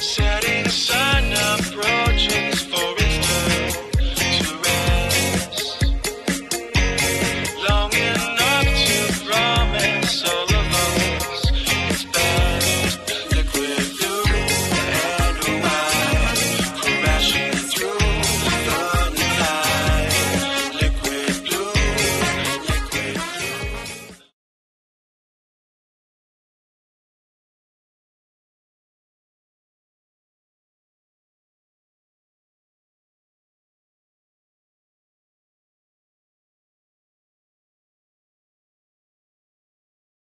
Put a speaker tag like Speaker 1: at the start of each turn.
Speaker 1: Share